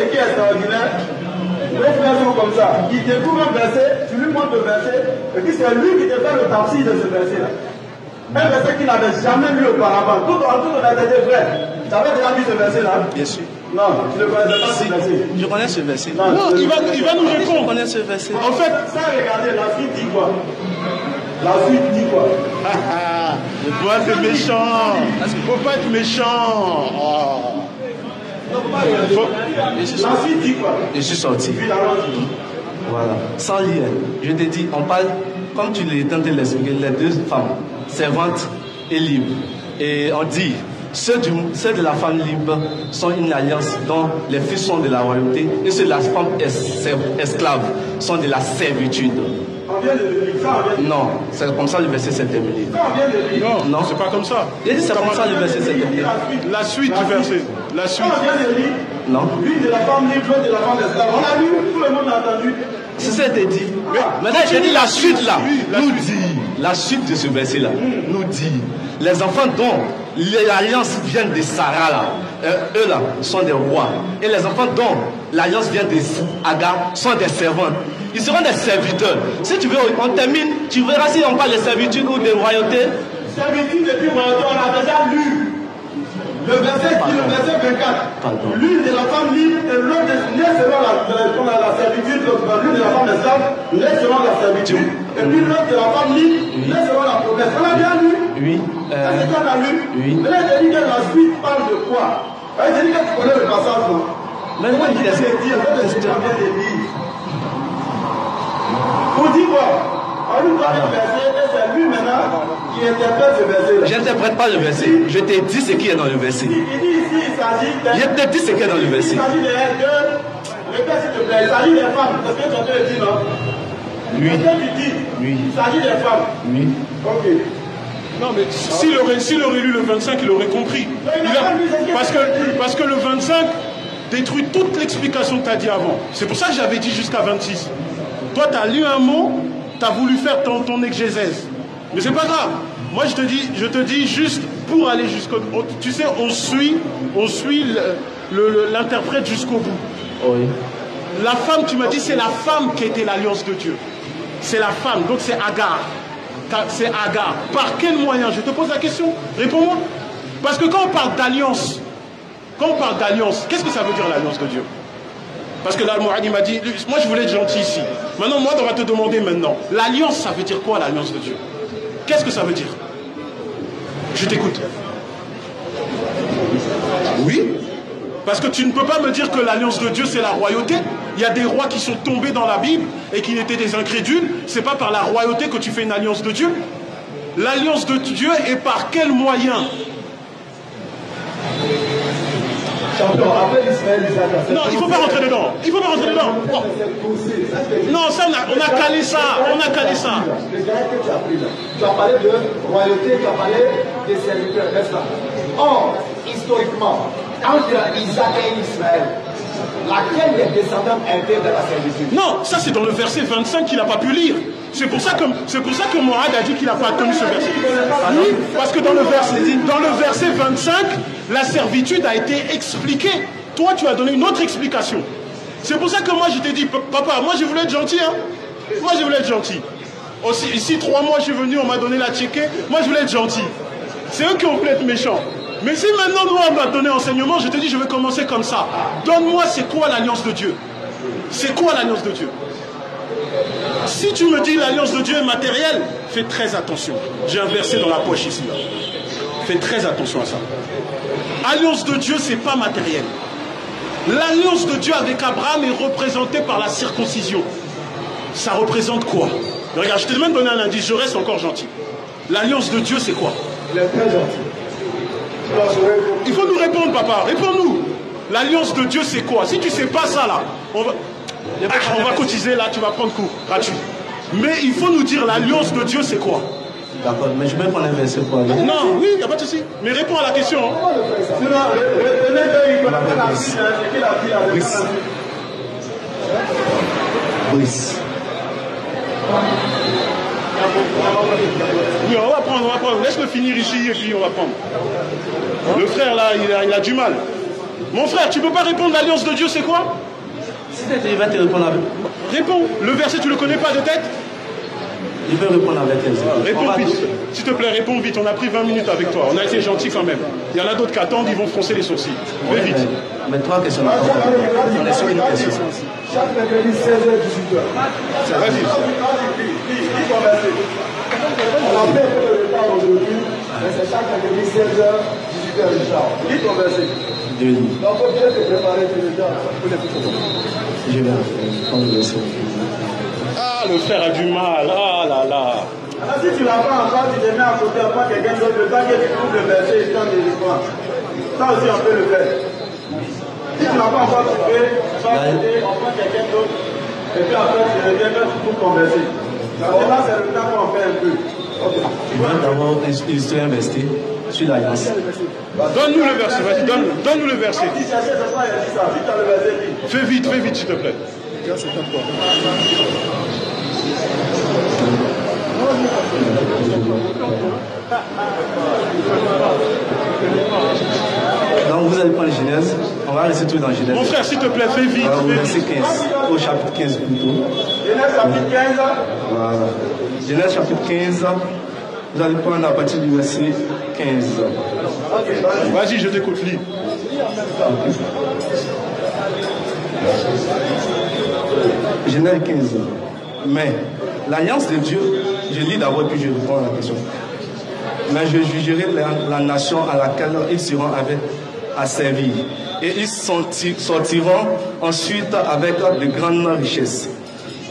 ce qui est extraordinaire Les frères sont comme ça. Ils découvrent un verset, tu lui montres le verset, et puis c'est lui qui te fait le tafsir de ce verset-là. Un verset qu'il n'avait jamais lu auparavant. Tout en tout, on a des frères. Tu avais déjà lu ce verset-là? Bien sûr. Non, tu ne connaissais pas ce verset. Je connais ce verset? Non, Non, il va, il va nous Je répondre. connais ce verset? En fait, Sans regarder, la suite dit quoi? La suite dit quoi? Ah, ah, le doigt c'est méchant. Faut pas être méchant. Oh. Non, faut pas regarder. Je suis sorti. Voilà. Sans lire. Je te dis, on parle, comme tu l'es tenté l'expliquer, les deux femmes, servantes et libres. Et on dit, ceux, de la femme libre sont une alliance dont les fils sont de la royauté et ceux de la femme es- esclave sont de la servitude. Non, c'est comme ça le verset s'est terminé. Non, Non. c'est pas comme ça. Il a dit c'est comme ça le verset s'est terminé. La suite. La suite du verset. La suite. on vient de lire. Non. Lui de la femme libre, l'autre de la femme esclave. On l'a lu, tout le monde l'a entendu. C'est ça été dit. Ah. Maintenant, j'ai dit la suite là. Nous suite. dit, la suite de ce verset là, nous dit, les enfants dont l'alliance vient de Sarah là, euh, eux là, sont des rois. Et les enfants dont l'alliance vient de Agar sont des servants. Ils seront des serviteurs. Si tu veux, on termine, tu verras si on parle de servitude ou de royauté. Servitude et puis royauté, on l'a déjà lu. Le verset le verset 24. Pardon. L'une de la femme libre et l'autre de- née selon la, la, la, la servitude, l'une de la femme esclave, selon la servitude. Et puis l'autre de la femme libre, née selon la promesse. On l'a bien lu. Oui. C'est euh, ce qu'on a lu. oui. Mais là, j'ai dit que la suite parle de quoi? J'ai dit que tu connais le passage, non? Mais moi, je il viens de dire, en fait, je viens de lire. Pour dire quoi? On lui donne un verset et c'est lui maintenant qui interprète ce verset-là. j'interprète pas le verset. Je t'ai dit ce qui est dans le verset. Il, il dit ici, il s'agit d'un- Je t'ai dit ce qui est dans le Il verset. s'agit de, de répète s'il te plaît, il s'agit des femmes. C'est ce que tu es en train de dire, non que tu dis. Oui. Il s'agit des femmes. Oui. Ok. Non, mais s'il aurait, s'il aurait lu le 25, il aurait compris. Il a- parce, que, parce que le 25 détruit toute l'explication que tu as dit avant. C'est pour ça que j'avais dit jusqu'à 26. Toi, tu as lu un mot, tu as voulu faire ton, ton exégèse. Mais c'est pas grave. Moi, je te dis, je te dis juste pour aller jusqu'au. Tu sais, on suit, on suit l'interprète jusqu'au bout. Oui. La femme, tu m'as dit, c'est la femme qui été l'alliance de Dieu. C'est la femme, donc c'est Agar. C'est Agar. Par quel moyen? Je te pose la question. Réponds-moi. Parce que quand on parle d'alliance, quand on parle d'alliance, qu'est-ce que ça veut dire l'alliance de Dieu? Parce que là, il m'a dit, moi je voulais être gentil ici. Maintenant, moi, on va te demander maintenant. L'alliance, ça veut dire quoi l'alliance de Dieu? Qu'est-ce que ça veut dire? Je t'écoute. Oui Parce que tu ne peux pas me dire que l'alliance de Dieu, c'est la royauté. Il y a des rois qui sont tombés dans la Bible et qui étaient des incrédules. C'est pas par la royauté que tu fais une alliance de Dieu. L'alliance de Dieu est par quel moyen? Champion, Isaac. Non, il faut pas rentrer dedans. Il faut pas rentrer dedans. Oh. Non, ça, on a, on a calé ça. On a calé ça. Le gars que tu as pris là, tu as parlé de royauté, tu as parlé des serviteurs, n'est-ce pas? Or, historiquement, entre Isaac et Israël, laquelle des descendants la servitude? Non, ça c'est dans le verset 25 qu'il n'a pas pu lire. C'est pour ça que c'est pour ça que a dit qu'il n'a pas tenu ce verset. Oui, parce que dans le verset dans le verset 25, la servitude a été expliquée. Toi, tu as donné une autre explication. C'est pour ça que moi je t'ai dit, papa, moi je voulais être gentil, hein. Moi je voulais être gentil. Aussi, ici trois mois je suis venu, on m'a donné la tchéquée. Moi je voulais être gentil. C'est eux qui ont voulu être méchants. Mais si maintenant nous on m'a donné enseignement, je te dis je vais commencer comme ça. Donne-moi c'est quoi l'alliance de Dieu? C'est quoi l'alliance de Dieu? Si tu me dis l'alliance de Dieu est matérielle, fais très attention. J'ai un verset dans la poche ici. Fais très attention à ça. Alliance de Dieu, c'est pas matériel. L'alliance de Dieu avec Abraham est représentée par la circoncision. Ça représente quoi? Regarde, je t'ai même donné un indice, je reste encore gentil. L'alliance de Dieu, c'est quoi? Il est très gentil. Il faut nous répondre, papa. Réponds-nous. L'alliance de Dieu, c'est quoi? Si tu sais pas ça, là, on va, Ah, on va cotiser, là, tu vas prendre cours, gratuit. Mais il faut nous dire l'alliance de Dieu, c'est quoi? D'accord, mais je vais prendre un verset pour aller. Non, oui, il n'y a pas de souci. Mais réponds à la question. hein. Suite, hein. Brice. Oui, on va prendre, on va prendre. Laisse-le finir ici et puis on va prendre. Le frère, là, il a, il a du mal. Mon frère, tu peux pas répondre l'alliance de Dieu, c'est quoi? Si il va te répondre avec. Réponds. Le verset, tu le connais pas de tête? Il veut répondre avec autres. Réponds vite. S'il te plaît, réponds vite. On a pris 20 minutes avec toi. On a été gentil quand même. Il y en a d'autres qui attendent, ils vont froncer les sourcils. Fais vite. Mais trois questions. On est sur une question. Chaque mercredi, 16h, 18h. Vas-y. On a fait un peu de retard aujourd'hui, mais c'est chaque mercredi, 16h, 18h, Richard. Lis ton verset. Deux livres. Donc, faut bien te préparer, tu le dis. Je vais prendre le verset. Ah, le frère a du mal. Ah là là. Alors, si tu l'as pas encore, tu te mets à côté, on prend quelqu'un d'autre, le temps que tu trouves le verset, il tente de l'histoire. Ça aussi, on peut le faire. Si tu l'as pas encore trouvé, tu vas à côté, on prend quelqu'un d'autre, et puis après, tu reviens quand tu trouves ton là, c'est le temps qu'on fait un peu. Ok. Je vais d'abord illustrer un verset sur l'alliance. Donne-nous le verset. Vas-y, donne, donne-nous le verset. Il le. Fais vite, fais vite, s'il te plaît. Donc vous allez prendre Genèse. On va rester tout dans Genèse. Mon frère, s'il te plaît, fais vite. Alors, fais verset vite. 15, au chapitre 15 plutôt. Genèse chapitre 15. Voilà. Genèse chapitre 15, vous allez prendre à partir du verset 15. Ok, vas-y. Je t'écoute, lis. Genèse 15. Mais l'alliance de Dieu, je lis d'abord puis je réponds à la question. Mais je jugerai la, la nation à laquelle ils seront avec à servir. Et ils sorti- sortiront ensuite avec de grandes richesses.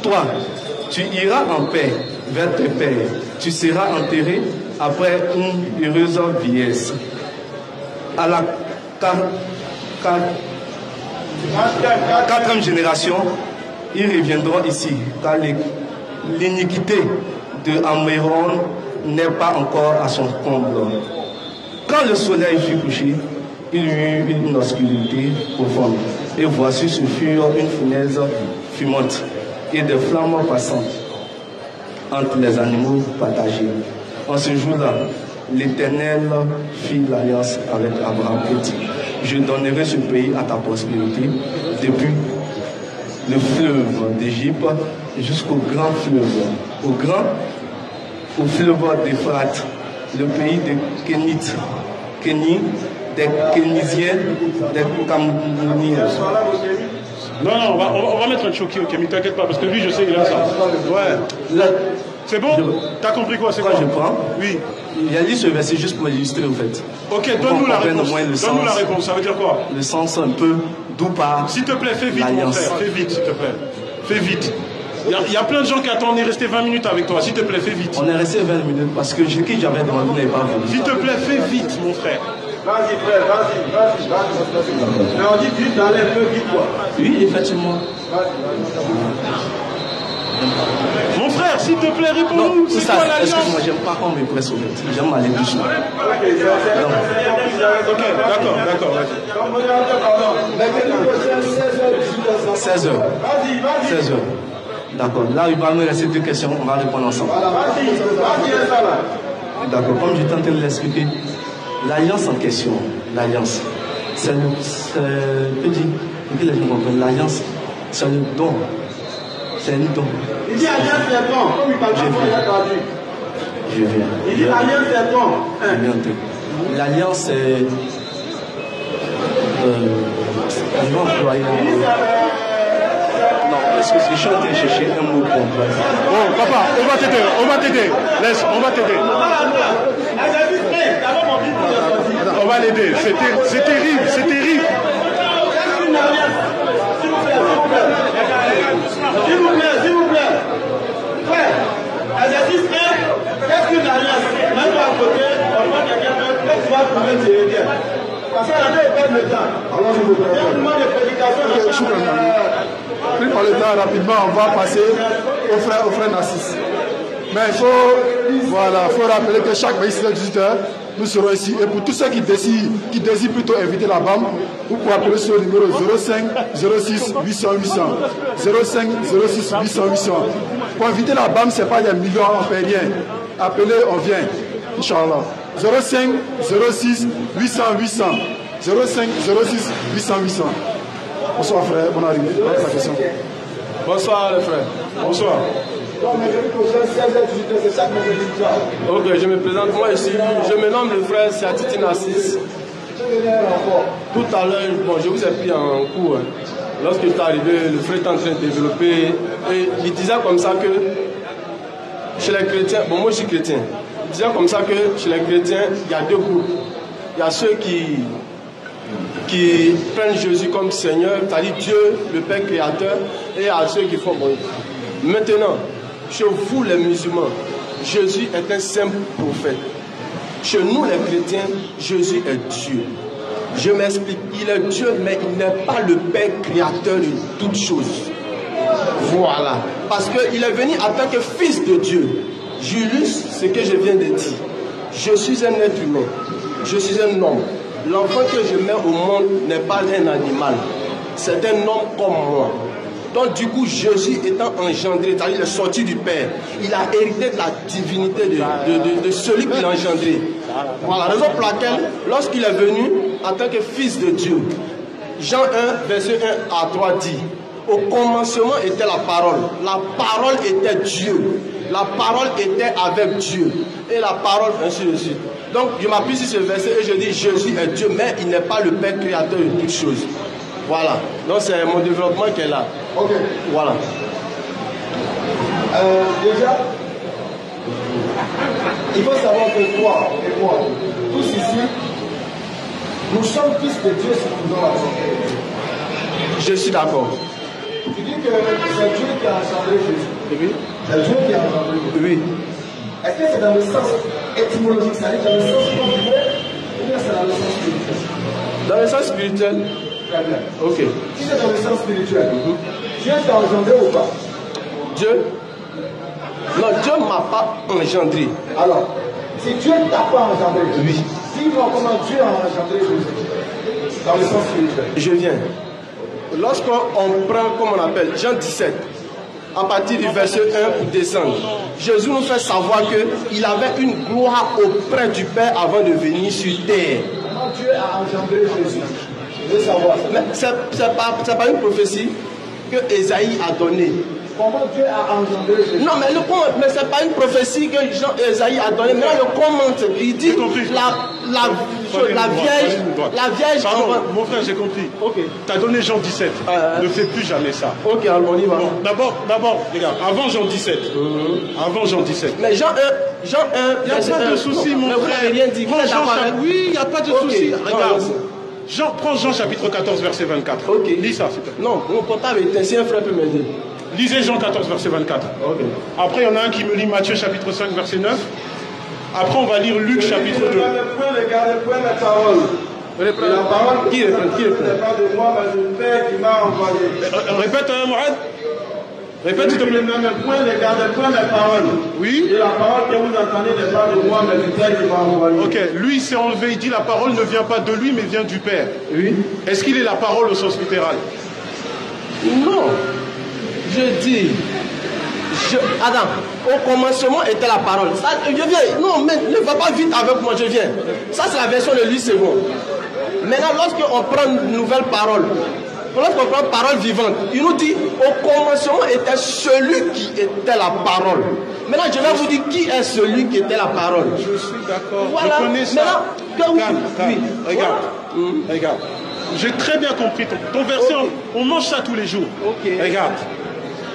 Toi, tu iras en paix vers tes pères. Tu seras enterré après une heureuse vieillesse. À la quatrième génération, ils reviendront ici, car l'iniquité de Améron n'est pas encore à son comble. Quand le soleil fut couché, il y eut une obscurité profonde. Et voici, ce fut une fournaise fumante et des flammes passantes entre les animaux partagés. En ce jour-là, l'Éternel fit l'alliance avec Abraham et dit, je donnerai ce pays à ta prospérité depuis le fleuve d'Égypte jusqu'au grand fleuve, au grand, au fleuve d'Euphrate, le pays des Kénites, Kéni, des Kénisiens, des Camouniens. Non, non, on va, on va- on va mettre un choqué, ok, mais t'inquiète pas, parce que lui, je sais, il a ça. Ouais. C'est bon? T'as compris quoi C'est quoi je prends, Oui. il a lu ce verset juste pour l'illustrer au fait. Ok, donne-nous la réponse. Donne-nous la réponse, ça veut dire quoi? Le sens un peu d'où part S'il te plaît, fais vite, mon frère. Fais vite, s'il te plaît. Fais vite. Il y, a- il y a plein de gens qui attendent, on est resté 20 minutes avec toi. S'il te plaît, fais vite. On est resté 20 minutes parce que ce que j'avais demandé n'est pas venu. S'il te plaît, fais vite, mon frère. Vas-y, frère, vas-y, vas-y, vas-y. Mais on dit, vite, t'enlèves peu, vite, quoi. Oui, effectivement. Mon frère, s'il te plaît, réponds-nous. c'est C'est ça. quoi Excuse-moi, j'aime pas qu'on me presse au fait. J'aime aller doucement. Ok, d'accord, d'accord, vas-y. Comme modérateur, pardon. Mercredi prochain, 16h, 18h. 16 heures. Vas-y, vas-y. 16 heures. D'accord. Là, il va me rester deux questions. On va répondre ensemble. Voilà, vas-y, vas-y, reste là. D'accord. Comme j'étais en train de l'expliquer, l'alliance en question, l'alliance, c'est dire, pour que les gens comprennent, l'alliance, c'est le don. C'est un don. Il dit alliance c'est bon, comme il parle pas, il a traduit. Je viens. Il dit alliance c'est viens de- L'alliance, c'est. Euh, je vais employer. un mot. Parce que je suis en train de chercher un mot pour. Bon, papa, on va t'aider, on va t'aider. Laisse, on va t'aider. On va l'aider. C'est ter- c'est terrible, c'est terrible. S'il vous plaît, s'il vous plaît. Frère, exercice 1, qu'est-ce qu'une alliance Même pas à côté, on prend quelqu'un d'autre, tu vas trouver tes. Parce qu'on a deux perdre le temps. Il y a un moment de prédication de chaque- Pris par le temps, rapidement, on va passer au frère, au frère Narcisse. Mais il faut, voilà, faut rappeler que chaque mercredi 18h, nous serons ici. Et pour tous ceux qui désirent, qui désirent plutôt inviter la BAM, vous pouvez appeler sur le numéro 05 06 800 800. 05 06 800 800. Pour inviter la BAM, ce n'est pas des millions, on ne paie rien. Appelez, on vient. Inch'Allah. 05 06 800 800. 05 06 800 800. Bonsoir frère, bonne arrivée. Bonsoir les frères. Bonsoir. Ok, je me présente moi ici. Je me nomme le frère Siatiti Nassis. Tout à l'heure, bon, je vous ai pris en cours. hein. Lorsque j'étais arrivé, le frère était en train de développer. Et il disait comme ça que chez les chrétiens, bon, moi je suis chrétien. Il disait comme ça que chez les chrétiens, il y a deux groupes. Il y a ceux qui, qui prennent Jésus comme Seigneur, c'est-à-dire Dieu, le Père créateur, et à ceux qui font bon. Maintenant, chez vous les musulmans, Jésus est un simple prophète. Chez nous les chrétiens, Jésus est Dieu. Je m'explique, il est Dieu, mais il n'est pas le Père créateur de toutes choses. Voilà. Parce qu'il est venu en tant que fils de Dieu. Julius, ce que je viens de dire. Je suis un être humain. Je suis un homme. L'enfant que je mets au monde n'est pas un animal. C'est un homme comme moi. Donc du coup, Jésus étant engendré, c'est-à-dire sorti du Père, il a hérité de la divinité de, celui qui l'a engendré. Voilà la raison pour laquelle, lorsqu'il est venu en tant que fils de Dieu, Jean 1, verset 1 à 3 dit, au commencement était la parole, la parole était Dieu, la parole était avec Dieu, et la parole ainsi de suite. Donc je m'appuie sur ce verset et je dis Jésus est Dieu, mais il n'est pas le Père créateur de toutes choses. Voilà, donc c'est mon développement qui est là. Ok. Voilà. Euh, déjà, il faut savoir que toi et moi, tous ici, nous sommes fils de Dieu si nous avons la. Je suis d'accord. Tu dis que c'est Dieu qui a engendré Jésus. Oui. C'est Dieu qui a engendré Jésus. Oui. Est-ce que c'est dans le sens étymologique, c'est-à-dire dans le sens concret, ou bien c'est dans le sens spirituel? Dans le sens spirituel, Très bien. ok. Si c'est dans le sens spirituel, Dieu t'a engendré ou pas? Dieu? Non, Dieu ne m'a pas engendré. Alors, si Dieu ne t'a pas engendré, Oui. dis-moi comment Dieu a engendré Jésus. Dans le sens spirituel. Je viens. Lorsqu'on prend, comme on appelle, Jean 17, à partir du verset 1 pour descendre, Jésus nous fait savoir qu'il avait une gloire auprès du Père avant de venir sur terre. Comment Dieu a engendré Jésus Je veux savoir. Mais c'est c'est pas, pas une prophétie que Esaïe a donnée. Comment Dieu a engendré Jésus Non, mais, le, com- mais c'est pas une prophétie que Jean Esaïe a donnée. Mais là, le commente. Il dit la, la, Prenez-le la Vierge, la Vierge. Pardon, mon frère, j'ai compris. Ok. Tu as donné Jean 17. Euh. Ne fais plus jamais ça. Ok, alors on y va. Bon, d'abord, d'abord, regarde, avant Jean 17. Avant Jean 17. Mais Jean 1, Jean 1, Il n'y a pas de 1. souci, mon frère. rien dit. Prends Jean Oui, il n'y a pas de souci. Regarde. Jean, prends Jean chapitre 14, verset 24. Ok. Lis ça, s'il te plaît. Non, mon portable est ainsi, un frère peut m'aider. Lisez Jean 14, verset 24. Après, il y en a un qui me lit Matthieu chapitre 5, verset 9. Après, on va lire Luc chapitre 2. Ne point regarder point mes paroles. Reprends. Et la parole Qui reprend Qui n'est pas de moi, mais du Père qui m'a envoyé. Euh, répète, hein, Mourad Répète, s'il te plaît. Ne point regarder point mes paroles. Oui Et la parole que vous entendez n'est pas de moi, mais du Père qui m'a envoyé. Ok, lui il s'est enlevé, il dit la parole ne vient pas de lui, mais vient du Père. Oui. Est-ce qu'il est la parole au sens littéral? Non. Je dis. Je, Adam, au commencement était la parole. Ça, je viens. Non, mais ne va pas vite avec moi, je viens. Ça, c'est la version de lui second. Maintenant, lorsqu'on prend une nouvelle parole, lorsqu'on prend parole vivante, il nous dit au commencement était celui qui était la parole. Maintenant, je vais vous dire qui est celui qui était la parole. Je suis d'accord, Voilà. je connais ça. Maintenant, oui, Calme, calme. oui. Regarde, Voilà. regarde. J'ai très bien compris ton, ton verset, on, on mange ça tous les jours. Ok. Regarde.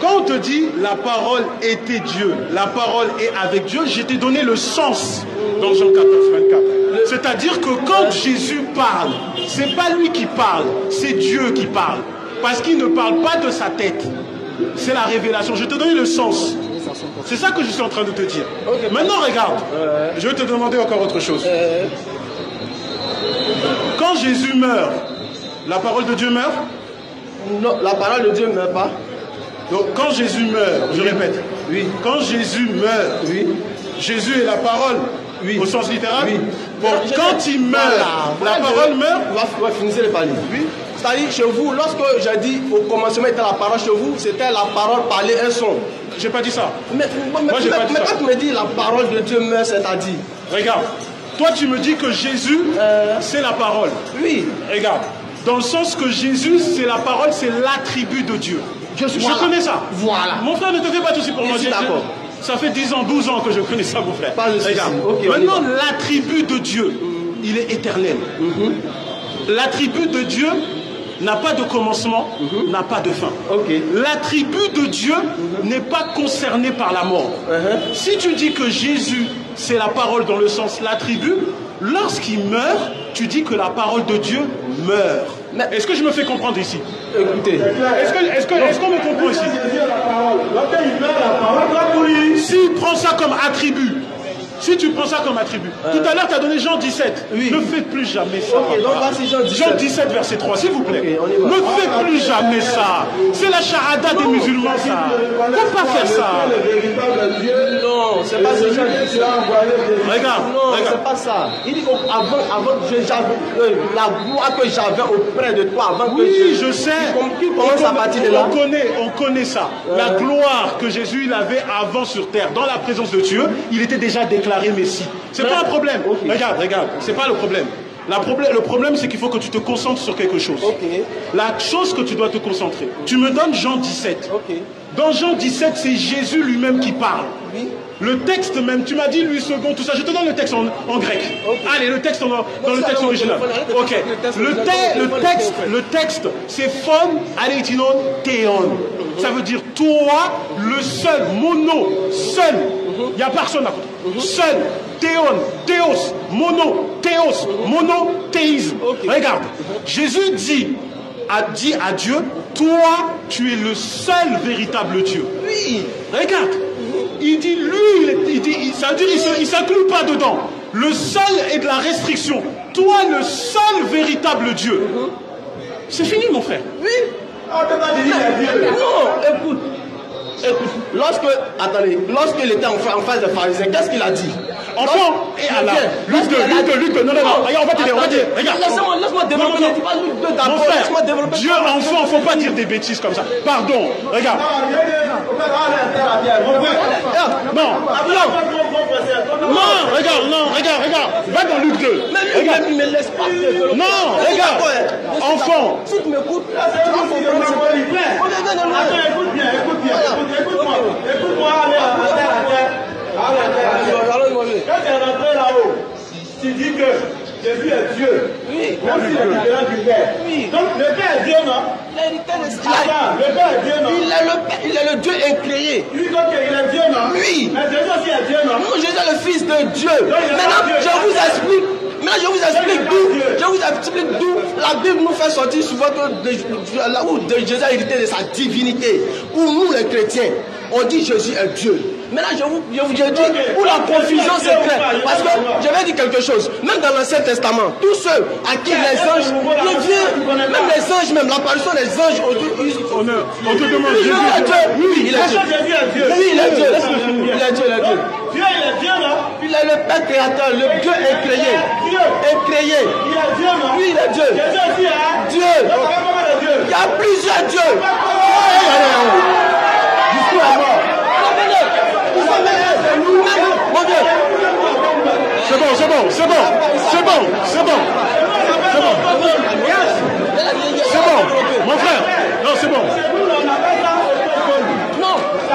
Quand on te dit la parole était Dieu, la parole est avec Dieu, je t'ai donné le sens dans Jean 14, 24. C'est-à-dire que quand Jésus parle, c'est pas lui qui parle, c'est Dieu qui parle. Parce qu'il ne parle pas de sa tête. C'est la révélation. Je te donne le sens. C'est ça que je suis en train de te dire. Maintenant, regarde. Je vais te demander encore autre chose. Quand Jésus meurt, la parole de Dieu meurt? Non, la parole de Dieu ne meurt pas. Donc quand Jésus meurt, je répète, Oui. quand Jésus meurt, Oui. Jésus est la parole Oui. au sens littéral Oui. Bon, quand il meurt, Voilà, la parole meurt On va, on va finir les parler. Oui. C'est-à-dire, chez vous, lorsque j'ai dit au commencement était la parole, chez vous, c'était la parole parler un son. J'ai pas dit ça. Mais, mais, Moi, j'ai mais- pas dit mais ça. quand tu me dis la parole de Dieu meurt, c'est-à-dire. Regarde, Toi, tu me dis que Jésus, c'est la parole. Oui. Regarde, dans le sens que Jésus, c'est la parole, c'est l'attribut de Dieu. Je suis- voilà. connais ça. Voilà. Mon frère, ne te fais pas de soucis pour moi. d'accord. Ça fait 10 ans, 12 ans que je connais ça, mon frère. Pas de soucis. Regarde. Ok, on y Maintenant, l'attribut de Dieu, il est éternel. L'attribut de Dieu n'a pas de commencement, n'a pas de fin. L'attribut de Dieu n'est pas concerné par la mort. Si tu dis que Jésus, c'est la parole dans le sens l'attribut, lorsqu'il meurt, tu dis que la parole de Dieu meurt. Mais- Est-ce que je me fais comprendre ici Écoutez. Est-ce que- est-ce que- est-ce qu'on me comprend ici est. S'il prend ça comme attribut, si tu prends ça comme attribut, tout à l'heure tu as donné Jean 17, Oui. ne fais plus jamais ça. Donc Jean 17. Jean 17, verset 3, s'il vous plaît. Ne fais plus jamais ça. C'est la charada des musulmans, ça. Faut pas faire ça. Non, c'est pas ce. Regarde, Non, c'est pas ça. Il dit avant, avant que j'avais euh, la gloire que j'avais auprès de toi, avant que Oui, je, je sais. Qui commence à partir de là? On connaît, on connaît ça. La gloire que Jésus il avait avant sur terre, dans la présence de Dieu, il était déjà déclaré Messie. C'est pas un problème. Ok. Regarde, regarde, c'est pas le problème. La problème- le problème, c'est qu'il faut que tu te concentres sur quelque chose. La chose que tu dois te concentrer. Tu me donnes Jean 17. Ok. Dans Jean 17, c'est Jésus lui-même qui parle. Oui. Le texte même, tu m'as dit lui second, tout ça. Je te donne le texte en, en grec. Allez, le texte en- dans le texte original. Ok. le texte Le, te- texte, le texte, c'est phone areitinon théon. Ça veut dire toi, le seul, mono, seul. Il n'y a personne à côté. Seul, théon, théos, mono, théos, mono, théisme. Regarde, Jésus dit a dit à Dieu, toi, tu es le seul véritable Dieu. Oui. Regarde, il dit lui, il, est- il dit, il- ça veut dire il se- il s'inclut pas dedans. Le seul est de la restriction. Toi, le seul véritable Dieu. C'est fini, mon frère. Oui. Ah, pas Dieu. Non, écoute. Écoute, lorsque, attendez, lorsqu'il était en, fa- en face des pharisiens, qu'est-ce qu'il a dit? Enfant, et Allah. Luc de, Luc de, Luc de, non, non, non, regarde, on va t'aider, on va t'aider, regarde. Laisse-moi laisse-moi développer, Non, non, je dis pas Luc de d'abord, laisse-moi développer. Dieu enfant, faut pas dire des bêtises comme ça. Pardon, regarde. Ah, à à. Non, Ah, non, non, regarde, non, regarde, regarde. Va dans Luc 2. Mais lui, Regarde. me laisse pas développer. Non, regarde. Enfant. Si tu m'écoutes, tu Ah, vas comprendre. Attends, écoute bien, écoute bien, écoute, écoute-moi. Écoute-moi, allez à terre à terre. Allez à terre. Quand tu es rentré là-haut, tu dis que Jésus est Dieu. Oui. Même s'il est différent du Père. Oui. Donc le Père est Dieu, non? Le Père est Dieu, non? Il est le Père, il est le Dieu incréé. Lui, donc, il est Dieu, non? Oui. Mais Jésus aussi est Dieu, non? Non, Jésus est le Fils de Dieu. pas Maintenant, Dieu, je vous explique. Maintenant, je vous explique d'où. Je vous explique d'où la Bible nous fait sortir souvent que de- là où de Jésus a hérité de sa divinité. Pour nous, les chrétiens, on dit Jésus est Dieu. Maintenant, je vous, je vous je dis, pour la confusion, c'est clair. Parce que je vais dire quelque chose. Même dans l'Ancien Testament, tous ceux à qui les anges, ils viennent, même les anges, même l'apparition des anges, on dit, ils- On, a- on te demande Oui, Jésus. il Dieu. Oui, est Dieu Oui, il est Dieu. Il est Dieu, il est Dieu. Dieu, il est Dieu, non Il est le Père créateur, le Dieu incréé. Dieu. Incréé. Il est Dieu, non Oui, il est Dieu. Hein Dieu. Il y a plusieurs dieux. Discours à mort. Mon Dieu. C'est bon, c'est bon, c'est bon, c'est bon, c'est bon, c'est bon, c'est bon. Mon frère, non, c'est bon. On appelle ça autochtone.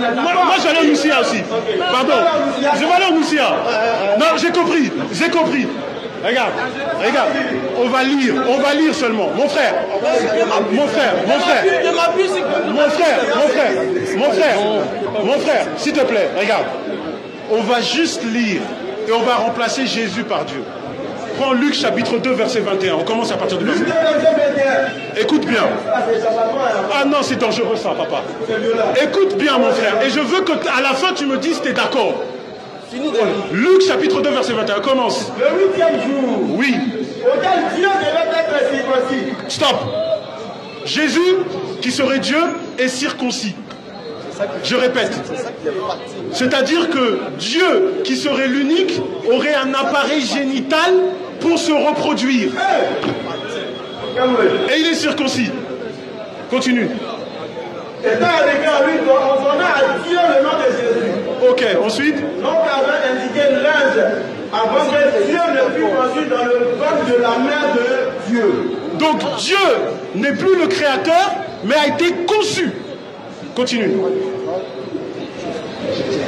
Moi, j'allais au Moussia aussi. Pardon. Je vais aller au Moussia. Non, j'ai compris. J'ai compris. Regarde, regarde. On va lire, on va lire seulement. Mon frère, mon frère, mon frère, mon frère, mon frère, mon frère, mon frère, s'il te plaît, regarde. On va juste lire et on va remplacer Jésus par Dieu. Prends Luc chapitre 2, verset 21. On commence à partir du verset. Écoute bien. Ah non, c'est dangereux ça, papa. Écoute bien, mon frère. Et je veux que à la fin, tu me dises tu es d'accord. De. Luc chapitre 2, verset 21. Commence. Le huitième jour, Oui. auquel Dieu devait être circoncis. Stop. Jésus, qui serait Dieu, est circoncis. Je répète. C'est-à-dire que Dieu, qui serait l'unique, aurait un appareil génital pour se reproduire. Et il est circoncis. Continue. Étant arrivé à lui, on donna à Dieu le nom de Jésus. Ok, ensuite Donc avait indiqué l'ange avant que Dieu ne fût conçu dans le ventre de la mère de Dieu. Donc Dieu n'est plus le créateur, mais a été conçu. Continue.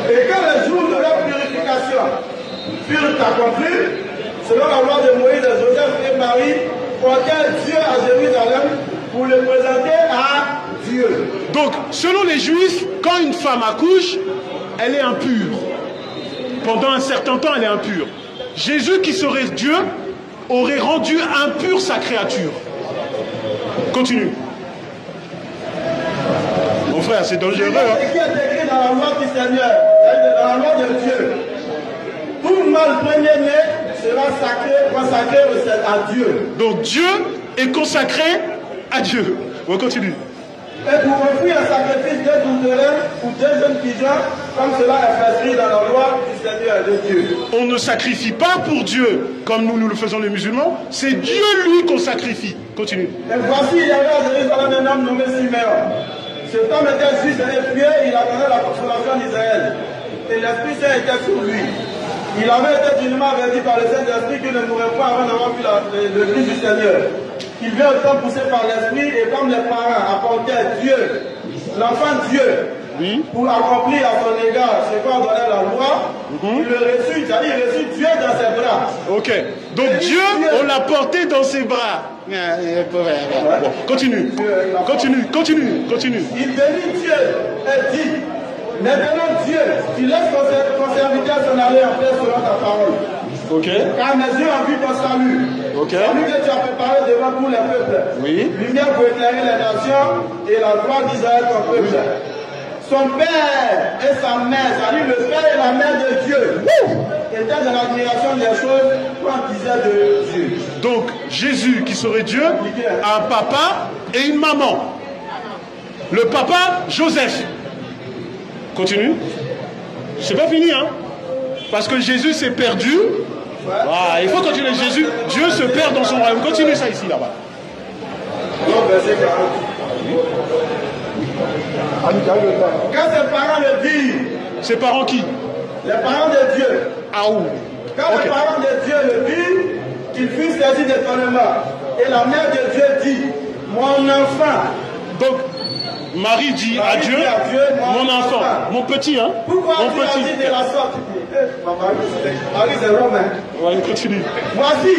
Et quand les jours de leur purification furent accomplis, selon la loi de Moïse, Joseph et Marie portèrent Dieu à Jérusalem pour le présenter à Dieu. Donc, selon les juifs, quand une femme accouche, elle est impure. Pendant un certain temps, elle est impure. Jésus, qui serait Dieu, aurait rendu impure sa créature. Continue. Frère, c'est dangereux. Hein? Ce qui est écrit dans la loi du Seigneur, dans la loi de Dieu. Tout mâle premier-né sera sacré, consacré à Dieu. Donc, Dieu est consacré à Dieu. On continue. Et pour offrir un sacrifice de douzaines ou deux jeunes pigeons, comme cela est prescrit dans la loi du Seigneur de Dieu. On ne sacrifie pas pour Dieu comme nous, nous le faisons les musulmans. C'est Dieu, lui, qu'on sacrifie. Continue. Et voici, il y avait à Jérusalem un homme nommé Siméon. Cet homme était juste et pieux, il attendait la consolation d'Israël. Et l'Esprit Saint était sur lui. Il avait été dignement averti par le Saint-Esprit qu'il ne mourrait pas avant d'avoir vu le, le Christ du Seigneur. Il vient au temps poussé par l'Esprit et comme les parents apportaient Dieu, l'enfant Dieu, pour accomplir à son égard ce qu'ordonnait la loi, il le reçut, c'est-à-dire il reçut Dieu dans ses bras. Ok. Donc Dieu, on l'a porté dans ses bras. Bon, continue. Continue, continue, continue. Il bénit Dieu et dit Maintenant Dieu, tu laisses ton, ser- ton serviteur s'en aller en paix selon ta parole. Ok. Car mes yeux ont vu ton salut. Ok. Salut que tu as préparé devant tous les peuples. Oui. Lumière pour éclairer les nations et la gloire d'Israël ton peuple. Son père et sa mère, c'est-à-dire le père et la mère de Dieu, étaient dans l'admiration des choses qu'on disait de Dieu. Donc Jésus, qui serait Dieu, a un papa et une maman. Le papa, Joseph. Continue. C'est pas fini, hein Parce que Jésus s'est perdu. Ah, il faut continuer. Jésus, Dieu se perd dans son royaume. Continue ça ici, là-bas. Donc, verset 40. Quand ses parents le dirent, Ses parents qui les parents de Dieu, Ah où quand les parents de Dieu le dirent, il fut saisi d'étonnement. Et la mère de Dieu dit, mon enfant, Donc, Marie dit à Marie Dieu, dit à Dieu, mon mon enfant, enfant. mon petit, hein pourquoi Mon tu petit. dit de la sorte? Eh, ma Marie, c'est- Marie, c'est romain. Ouais, continue. Voici,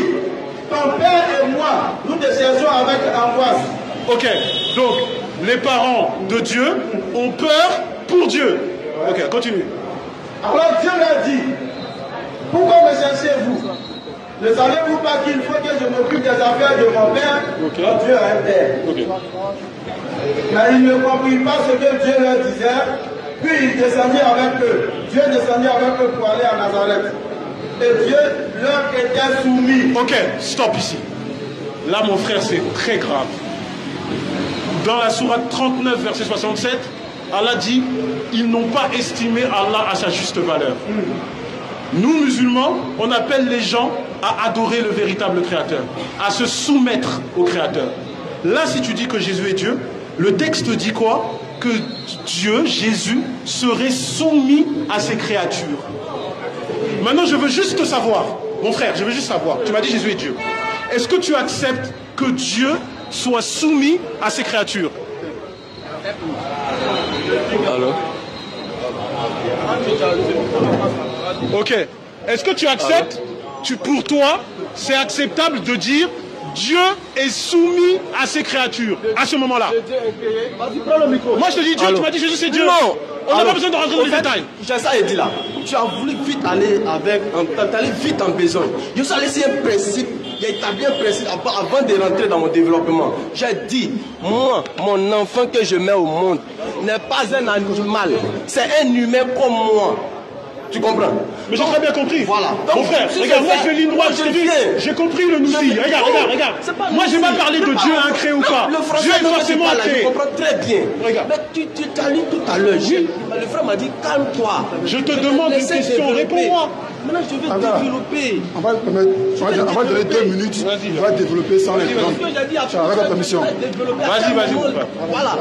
ton père et moi, nous te cherchons avec angoisse. Ok, donc les parents de Dieu ont peur pour Dieu. Ok, continue. Alors Dieu leur dit, pourquoi me cherchez-vous? Ne savez-vous pas qu'il faut que je m'occupe des affaires de mon père? Ok. Quand Dieu a un père. Mais ils ne comprirent pas ce que Dieu leur disait. Puis il descendit avec eux. Dieu descendit avec eux pour aller à Nazareth. Et Dieu leur était soumis. Ok, stop ici. Là, mon frère, c'est très grave. Dans la sourate 39, verset 67, Allah dit Ils n'ont pas estimé Allah à sa juste valeur. Nous, musulmans, on appelle les gens à adorer le véritable Créateur, à se soumettre au Créateur. Là, si tu dis que Jésus est Dieu, le texte dit quoi? Que Dieu, Jésus, serait soumis à ses créatures. Maintenant, je veux juste savoir, mon frère, je veux juste savoir, tu m'as dit Jésus est Dieu. Est-ce que tu acceptes que Dieu soit soumis à ses créatures Alors Ok. Est-ce que tu acceptes? Tu, Pour toi, c'est acceptable de dire Dieu est soumis à ses créatures à ce moment-là. Moi, je te dis Dieu, tu m'as dit Jésus, c'est Dieu. Non. On n'a pas besoin de rentrer dans les fait, détails. J'ai ça et dit là. Tu as voulu vite aller avec, allé vite en besogne. Je suis allé essayer un principe, j'ai établi un principe avant, avant de rentrer dans mon développement. J'ai dit, moi, mon enfant que je mets au monde n'est pas un animal, c'est un humain comme moi. Tu comprends Mais j'ai très bien compris. Voilà. Mon frère, si regarde, je moi fais- je vais ligne droite, je je j'ai compris le nous Je-. Regarde, regarde, regarde. pas Moi j'ai pas nous parlé de. Dieu incréé ou pas. Le français Dieu est forcément pas là, je incréé. comprends très bien. Regarde. Mais tu, tu t'as lu tout à l'heure. Le frère m'a dit calme-toi. Je te demande une question, réponds-moi. Maintenant je vais Attends. développer. On va, on va, on va donner deux minutes. Vas-y, On va développer sans les Tu arrêtes ta mission. Vas-y, vas-y. Voilà.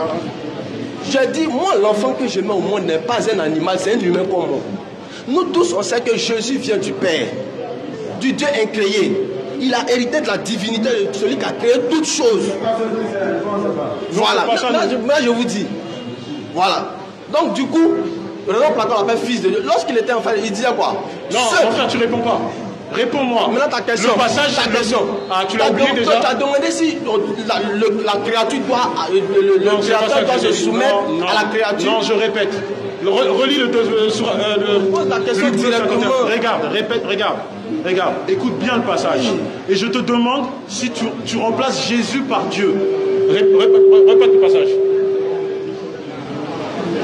J'ai dit, moi, l'enfant que je mets au monde n'est pas un animal, c'est un humain comme moi. Nous tous, on sait que Jésus vient du Père, du Dieu incréé. Il a hérité de la divinité de celui qui a créé toutes choses. Voilà. Là, je, moi, je vous dis. Voilà. Donc, du coup, raison pour laquelle on l'appelle fils de Dieu. Lorsqu'il était enfant, il disait quoi? Non, mon frère, tu réponds pas. Réponds-moi. Maintenant ta question. Le passage, ta question. Ah, tu l'as oublié déjà Tu as demandé si euh, la, le- la créature doit, euh, le, le- le Non, ça créateur doit se soumettre Non, non, à la créature. Non, je répète. Le- re- relis le, euh, le- Pose la question Luc 2, directement. 51. Regarde, répète, regarde, regarde. Écoute bien le passage. Et je te demande si tu, tu remplaces Jésus par Dieu. Ré- Répète, répète le passage.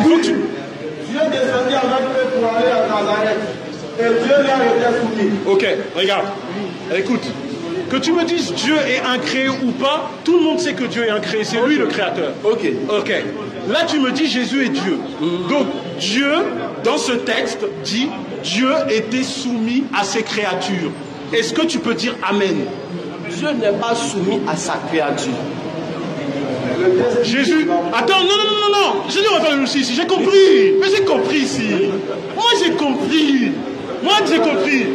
Dieu descendit avec eux pour aller à Nazareth. Et Dieu leur était soumis. Ok, regarde. Écoute. Que tu me dises Dieu est incréé ou pas, tout le monde sait que Dieu est incréé, c'est lui le créateur. Ok. Ok. Là, tu me dis Jésus est Dieu. Donc, Dieu, dans ce texte, dit Dieu était soumis à ses créatures. Est-ce que tu peux dire Amen? Dieu n'est pas soumis à sa créature. Jésus. Attends, non, non, non, non, non. Jésus va faire le aussi ici. J'ai compris. Mais j'ai compris ici. Moi, j'ai compris. Moi, j'ai compris.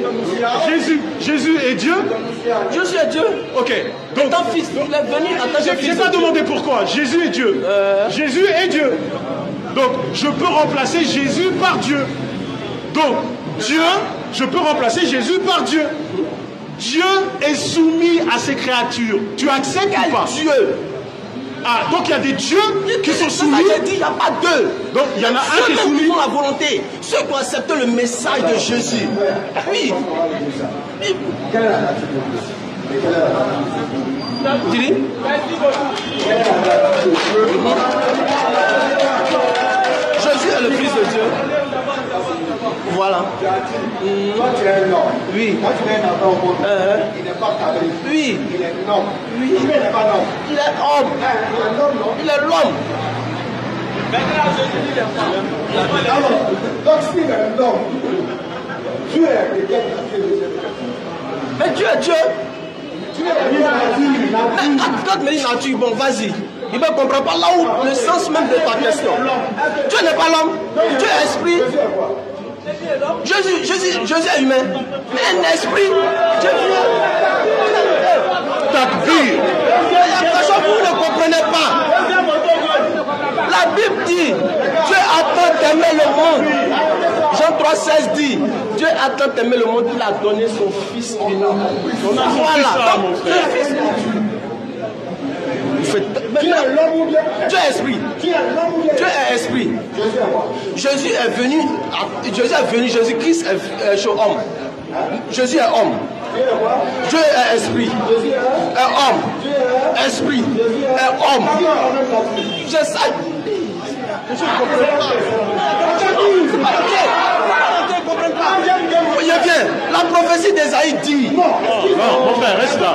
Jésus, Jésus est Dieu. Dieu c'est Dieu. Ok. Donc, Étant fils, est J'ai fils. j'ai de pas demandé pourquoi. Jésus est Dieu. Jésus est Dieu. Donc, je peux remplacer Jésus par Dieu. Donc, Dieu, je peux remplacer Jésus par Dieu. Dieu est soumis à ses créatures. Tu acceptes ou pas? Dieu? Ah, donc il y a des dieux qui sont ça soumis. j'ai dit, il n'y a pas deux. Donc, il y en a un Ceux qui est soumis. la volonté, ceux qui ont accepté le message de Jésus. Oui. Oui. Tu dis Jésus est le Fils de Dieu. Voilà. Toi, tu es un homme. Oui. Moi, tu es un enfant au monde. Euh, Il n'est pas cadré. oui. Il est un homme. Oui. Il n'est pas un homme. Il est homme. Il est un homme, non Il est l'homme. Alors, donc s'il est un homme, Dieu est quelqu'un qui fait le Mais Dieu est Dieu. Tu es une nature, Mais nature. quand, tu me dis nature, bon, vas-y. Il ne comprend pas là où le sens même de ta question. Dieu n'est pas l'homme. Dieu est esprit. Dieu est quoi Jésus, Jésus, Jésus est humain. Mais un esprit. Dieu vient. Takbir. Il vous ne comprenez pas. La Bible dit Dieu a tant aimé le monde. Jean 3, 16 dit Dieu a tant aimé le monde qu'il a donné son Fils a son Voilà. fils Dieu est esprit. Dieu est esprit. Jésus est quoi Jésus est venu, Jésus est venu, Jésus-Christ est, est homme. Jésus est homme. Dieu est esprit. Jésus est Est homme. Esprit. Est homme. Je sais. Je ne comprends pas. Je ne comprends pas. Je viens. La prophétie d'Esaïe dit. Non, mon frère, reste là.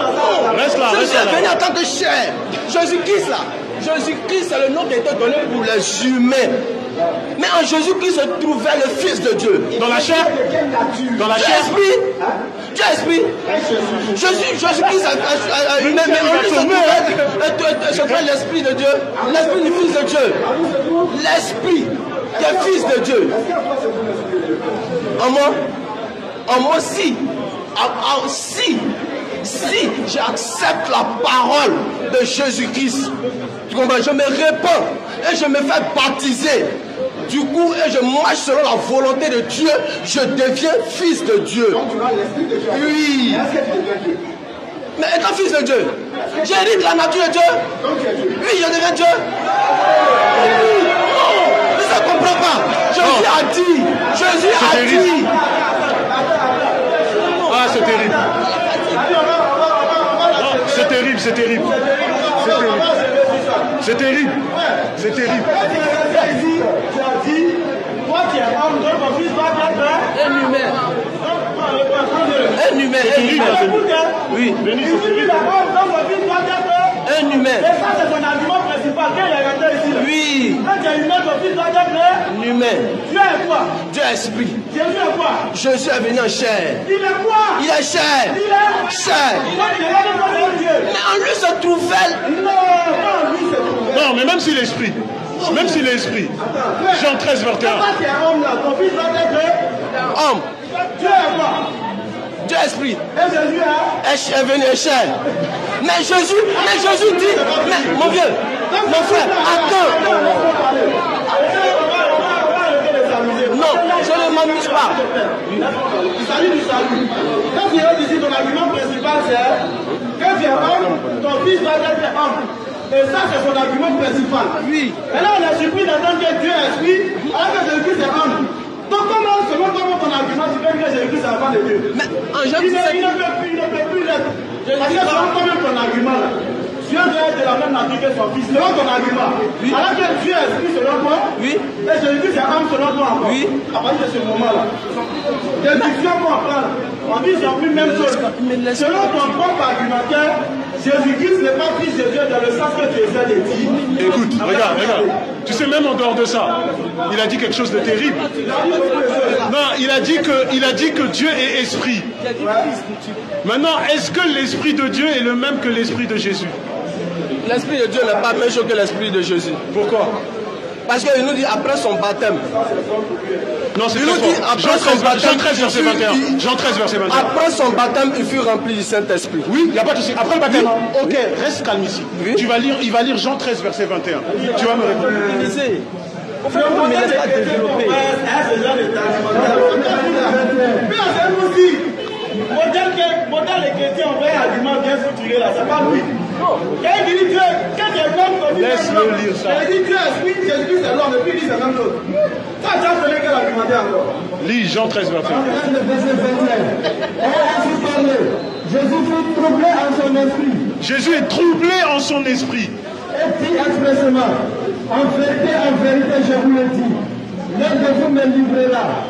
Reste là, reste Jésus est venu là. en tant que chair. Jésus-Christ là. Jésus-Christ c'est le nom qui a été donné pour les humains. Mais en Jésus-Christ se trouvait le Fils de Dieu. Dans la chair Dans la chair esprit. Dieu esprit. Jésus, Jésus-Christ a- a- mais- en lui se trouvait- se trouvait l'esprit de Dieu, l'esprit du Fils de Dieu, l'esprit est Fils de Dieu. En moi, en moi si, si, si j'accepte la parole de Jésus-Christ, tu comprends, je me répands et je me fais baptiser. Du coup, et je marche selon la volonté de Dieu, je deviens fils de Dieu. Tu as l'esprit de Dieu. Oui. Est-ce que tu deviens Dieu Mais étant fils de Dieu, j'hérite la nature de Dieu. Donc tu es Dieu. Oui, je deviens Dieu. Oui. Non, mais ça ne comprend pas. Jésus a dit. Jésus a C'est terrible. dit. Ah, c'est terrible. C'est terrible, c'est terrible. C'est terrible. C'est terrible. C'est terrible. toi qui es homme, ton fils doit être un humain. Un humain, un humain. Oui. Un humain. Et ça, c'est ton argument principal. Quel est le ici Oui. Quand tu es humain, ton fils doit être. Humain. Dieu est quoi? Dieu est esprit. Jésus est quoi? Jésus est venu en chair. Il est quoi? Il est chair. Il est Chair. Dieu. Mais en lui se trouvait. Non, non, lui, c'est tout. Non, mais même s'il est esprit, même s'il est esprit, Jean 13, 21. Quand tu es homme là, ton fils doit être. Homme. Dieu est quoi? Dieu est esprit. Et Jésus est. est est venu en chair. Mais Jésus, mais Jésus dit, mais mon vieux, mon frère, attends. Non, je ne m'amuse pas. Il s'agit du salut. Quand tu es ici, ton argument principal c'est quand tu es homme, ton fils doit être homme. Et ça, c'est son argument principal. Oui. Et là, on est surpris d'entendre que Dieu est esprit, alors que Jésus-Christ est homme. Donc, comment, selon comment ton argument, tu peux que Jésus-Christ est avant de Dieu? Mais en Jean il ne, 17, il ne peut plus, il ne peut plus l'être. Parce que selon toi-même ton argument, là, Dieu doit être de la même nature que son fils. Selon ton argument. Alors que Dieu est esprit selon toi. Oui. Et Jésus c'est homme selon toi encore. Oui. À partir de ce moment-là. Les dictions qu'on prend, on dit c'est plus même chose. Selon ton propre argumentaire, Jésus-Christ n'est pas fils de Dieu dans le sens que tu essaies de dire. Écoute, regarde, regarde. Tu sais, même en dehors de ça, il a dit quelque chose de terrible. Non, il a dit que, il a dit que Dieu est esprit. Maintenant, est-ce que l'esprit de Dieu est le même que l'esprit de Jésus? l'Esprit de Dieu n'est pas chose que l'Esprit de Jésus. Pourquoi? Parce qu'il nous dit après son baptême, Non, c'est nous dit, après Jean 13, son baptême, Jean 13, verset il- 21. il- Jean 13, verset 21. après son baptême, il fut rempli du Saint-Esprit. Oui, il n'y a pas de souci. Après le baptême, ok, reste calme ici. Oui. Tu vas lire, il va lire Jean 13, verset 21. Tu vas me répondre. Au fait, ne me pas développer. Modèle les chrétiens ont fait un argument bien structuré là, c'est pas lui. Il dit Dieu, quand dit. Il dit Dieu esprit, Jésus-Christ l'homme, et puis il dit c'est la même chose. Ça, tu as donné quel argumentaire encore Lis Jean 13, 21. le verset 21. Et ainsi parlé, Jésus fut troublé en son esprit Jésus est troublé en son esprit. et dit expressément, en vérité, en vérité, je vous le dis, l'un de vous me livrera.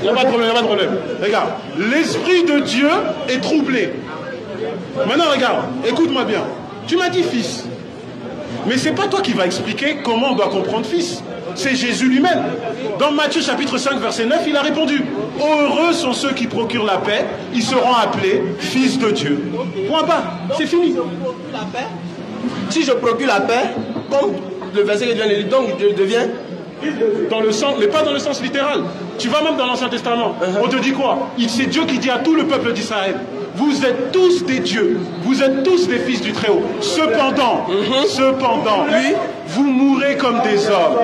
Il n'y a pas de problème, il n'y a pas de problème. Regarde, l'esprit de Dieu est troublé. Maintenant, regarde, écoute-moi bien. Tu m'as dit fils. Mais c'est pas toi qui vas expliquer comment on doit comprendre fils. C'est Jésus lui-même. Dans Matthieu chapitre 5 verset 9, il a répondu Heureux sont ceux qui procurent la paix, ils seront appelés fils de Dieu. Point pas, c'est fini. Si je procure la paix, comme le verset que je viens de lire, donc je deviens Dans le sens, mais pas dans le sens littéral. Tu vas même dans l'Ancien Testament. On te dit quoi? C'est Dieu qui dit à tout le peuple d'Israël Vous êtes tous des dieux. Vous êtes tous des fils du Très-Haut. Cependant, cependant, Oui. vous mourrez comme des hommes.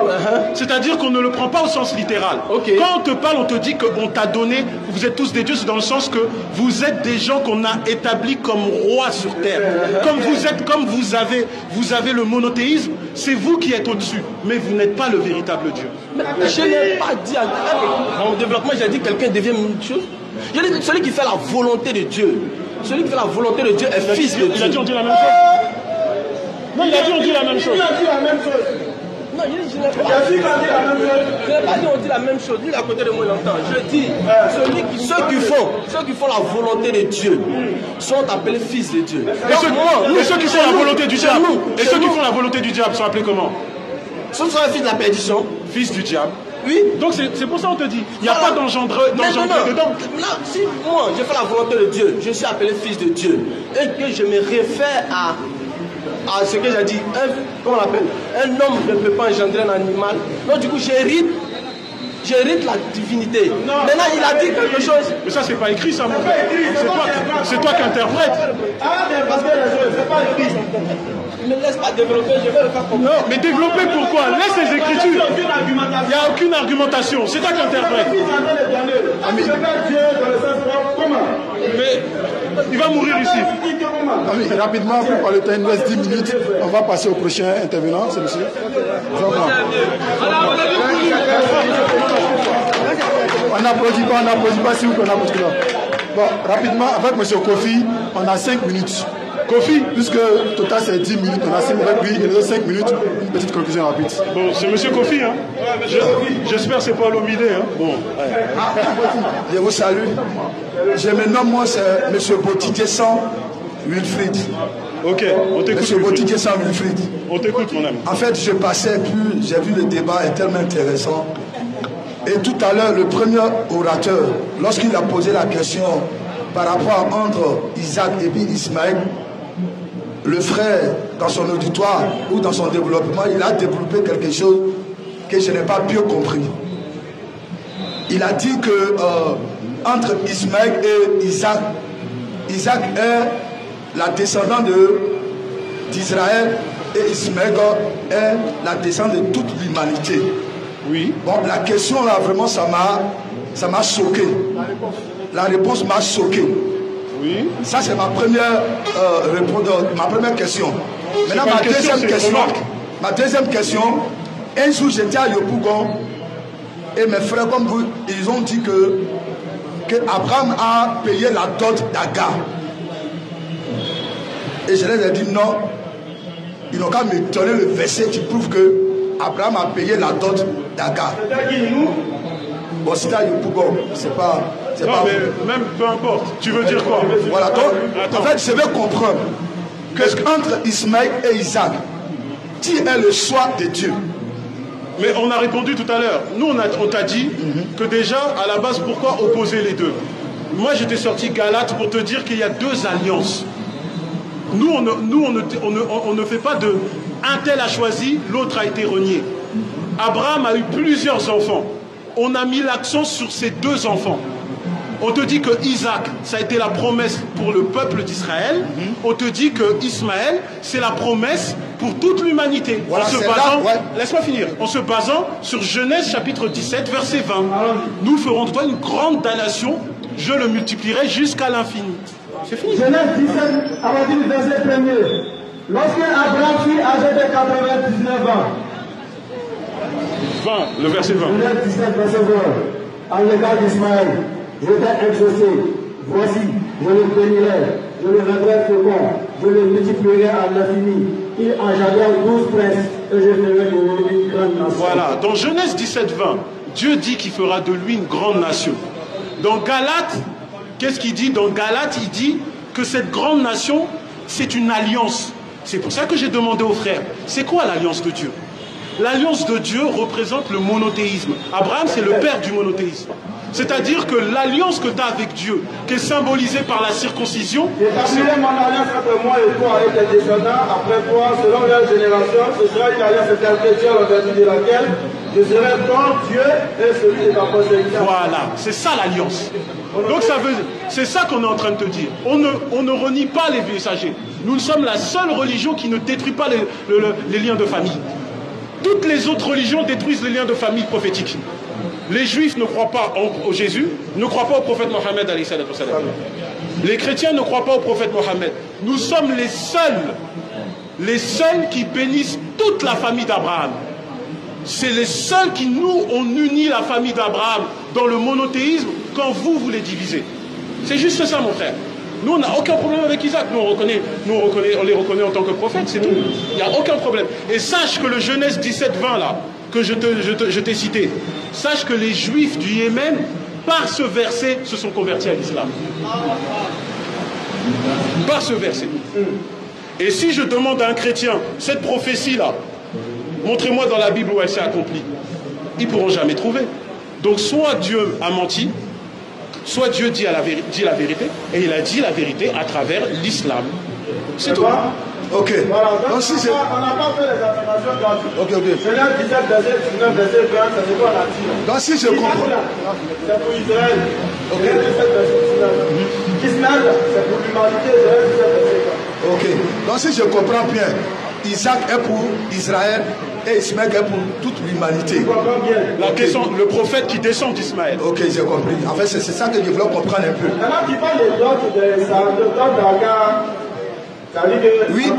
C'est-à-dire qu'on ne le prend pas au sens littéral. Quand on te parle, on te dit qu'on t'a donné, vous êtes tous des dieux, c'est dans le sens que vous êtes des gens qu'on a établis comme rois sur terre. Comme vous êtes, comme vous avez, vous avez le monothéisme, c'est vous qui êtes au-dessus. Mais vous n'êtes pas le véritable Dieu. Mais je n'ai pas dit à dans mon développement, j'ai dit que quelqu'un devient une chose. J'ai dit celui qui fait la volonté de Dieu. Celui qui fait la volonté de Dieu est fils de Il a dit Dieu. on dit la même chose. Non, il a dit on dit la même chose. Il a dit la même chose. Non, je je n'ai pas dit la même chose. je n'ai pas dit on dit la même chose. Lui, il à côté de moi, il entend. Je dis, celui qui, ceux qui font, ceux qui font la volonté de Dieu sont appelés fils de Dieu. Et ceux, moi, nous, et ceux qui font la volonté du diable, nous, et ceux qui font la volonté du diable sont appelés comment? Ce sont les fils de la perdition. Fils du diable. Oui. Donc c'est pour ça qu'on te dit, il n'y a Voilà. pas non. dedans. Là, si moi, je fais la volonté de Dieu, je suis appelé fils de Dieu, et que je me réfère à, à ce que j'ai dit, un, comment on appelle Un homme ne peut pas engendrer un animal. Donc, du coup, j'hérite, j'hérite la divinité. Maintenant, il a dit quelque chose. Mais ça c'est pas écrit ça mon frère. C'est toi, qui- c'est toi qui interprètes. Ah, mais parce que c'est pas écrit. Ne me laisse pas développer, je vais le faire comme Non, mais développer pourquoi? Laisse les écritures. Aucune Il n'y a aucune argumentation. C'est toi qui interprètes. Ah, mais le il va mourir ici. Il comment? Amis, rapidement, pour parler de temps, il nous reste 10 minutes. On va passer au prochain intervenant, c'est monsieur. On n'applaudit pas, on n'applaudit pas, s'il vous plaît, on n'applaudit pas. Bon, rapidement, avec monsieur Kofi, on a 5 minutes. Kofi. Puisque total c'est 10 minutes, on a 6 minutes, il nous 5 minutes, une petite conclusion rapide. Bon, c'est monsieur Kofi, hein J'espère que c'est pas l'omidé, hein Bon. Je vous salue. Je me nomme, moi, c'est monsieur Botidier Wilfried. Ok, on t'écoute. Monsieur Botidier Wilfried. On t'écoute, mon ami. En fait, je passais, puis j'ai vu le débat est tellement intéressant. Et tout à l'heure, le premier orateur, lorsqu'il a posé la question par rapport entre Isaac et Ismaël, le frère, dans son auditoire ou dans son développement, il a développé quelque chose que je n'ai pas bien compris. Il a dit que euh, entre Ismaël et Isaac, Isaac est la descendante d'Israël et Ismaël est la descendante de toute l'humanité. Oui. Bon, la question là, vraiment, ça m'a, ça m'a choqué. La réponse m'a choqué. Oui. Ça, c'est ma première euh, réponse, ma première question. Maintenant, ma deuxième question. Ma deuxième question. Un jour, j'étais à Yopougon et mes frères, comme vous, ils ont dit que, que Abraham a payé la dot d'Agar. Et je leur ai dit non. Ils n'ont qu'à me donner le verset qui prouve que Abraham a payé la dot d'Agar. Bon, c'était à Yopougon. C'est pas. Non, pas mais même peu importe. Tu veux dire quoi? Voilà, donc, en fait, je veux comprendre que entre Ismaël et Isaac, qui est le choix de Dieu? Mais on a répondu tout à l'heure. Nous, on t'a dit que déjà, à la base, pourquoi opposer les deux? Moi, j'étais sorti Galate pour te dire qu'il y a deux alliances. Nous, on ne, nous, on ne, on ne, on ne fait pas de un tel a choisi, l'autre a été renié. Abraham a eu plusieurs enfants. On a mis l'accent sur ces deux enfants. On te dit que Isaac, ça a été la promesse pour le peuple d'Israël. On te dit que Ismaël, c'est la promesse pour toute l'humanité. Voilà, en se c'est basant, ouais. laisse-moi finir, en se basant sur Genèse chapitre 17, verset 20. Nous ferons de toi une grande nation, je le multiplierai jusqu'à l'infini. C'est fini. Genèse 17, à partir du verset 1er. Lorsque Abraham fut âgé de 99 ans, 20, le verset 20. Genèse 17, verset 20, en l'égard d'Ismaël, je t'ai exaucé. Voici, je le bénirai, je le rendrai je le multiplierai à l'infini. Il engendra douze princes, et je ferai de lui une grande nation. Voilà, dans Genèse 17, 20, Dieu dit qu'il fera de lui une grande nation. Dans Galate, qu'est-ce qu'il dit? Dans Galate, il dit que cette grande nation, c'est une alliance. C'est pour ça que j'ai demandé aux frères, c'est quoi l'alliance de Dieu? L'alliance de Dieu représente le monothéisme. Abraham, c'est le père du monothéisme. C'est-à-dire que l'alliance que tu as avec Dieu, qui est symbolisée par la circoncision, J'établirai mon alliance entre moi et toi et tes descendants après toi, selon leur génération. Ce sera une alliance perpétuelle en vertu de laquelle je serai ton Dieu et celui de ta postérité. Voilà, c'est ça l'alliance. Donc ça veut, c'est ça qu'on est en train de te dire. On ne, on ne renie pas les messagers. Nous sommes la seule religion qui ne détruit pas les, le- le- les liens de famille. Toutes les autres religions détruisent les liens de famille prophétiques. Les juifs ne croient pas au Jésus, ne croient pas au prophète Mohammed. Les chrétiens ne croient pas au prophète Mohammed. Nous sommes les seuls, les seuls qui bénissent toute la famille d'Abraham. C'est les seuls qui, nous, ont uni la famille d'Abraham dans le monothéisme quand vous, vous les divisez. C'est juste ça, mon frère. Nous, on n'a aucun problème avec Isaac. Nous, on, nous on, on les reconnaît en tant que prophètes, c'est tout. Il n'y a aucun problème. Et sache que le Genèse 17-20, là, que je te- je te- je t'ai cité, sache que les juifs du Yémen, par ce verset, se sont convertis à l'islam. Par ce verset. Et si je demande à un chrétien, cette prophétie-là, montrez-moi dans la Bible où elle s'est accomplie, ils ne pourront jamais trouver. Donc soit Dieu a menti, soit Dieu dit, à la, dit la vérité, et il a dit la vérité à travers l'islam. C'est tout. Ok. Voilà, donc Donc si on n'a pas- pas fait les affirmations gratuites. Ok, ok. Genèse 17, verset 19, verset 20, ça c'est quoi la Donc si je comprends. C'est pour Israël. Genèse 17, verset 19. Ismaël, c'est pour l'humanité. Genèse 17, verset 20. Ok. Donc si je comprends bien, Isaac est pour Israël et Ismaël est pour toute l'humanité. La question, le prophète qui descend d'Ismaël. Ok, j'ai compris. En fait, c'est ça que je voulais comprendre un peu. Maintenant, tu parles des dots de ça, Oui.